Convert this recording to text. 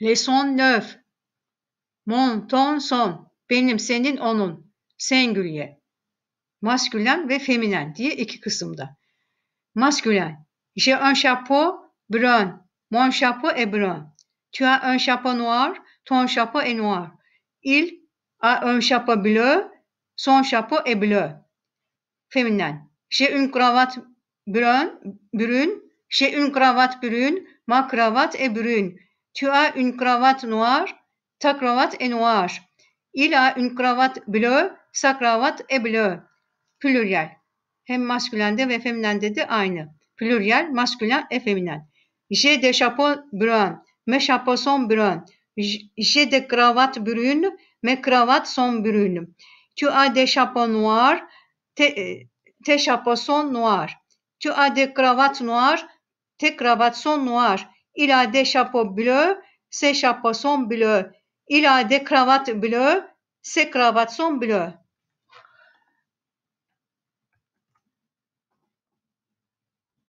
Les neuf. Mon, ton, son. Benim, senin, onun. Singulier. Maskülen ve feminen diye iki kısımda. Maskülen. J'ai un chapeau brun. Mon chapeau est brun. Tu as un chapeau noir. Ton chapeau est noir. Il a un chapeau bleu. Son chapeau est bleu. Féminin. J'ai une cravate brune. brune. J'ai une cravate brune. Ma cravate est brune. Tu as une cravate noire. Ta cravate est noire. Il a une cravate bleue. Sa cravate est bleue. Pluriel. Hem maskülende ve feminende de aynı. Pluriel, maskülen e feminen. J'ai des chapeaux bruns. Mes chapeaux sont bruns. J'ai des cravates brunes. Mes cravates sont brunes. Tu as des chapeaux noirs. Tes, tes chapeaux sont noirs. Tu as des cravates noires. Tes cravates sont noires. Il a des chapeaux bleus. Ses chapeaux sont bleus. Il a des cravates bleues. Ses cravates sont bleues.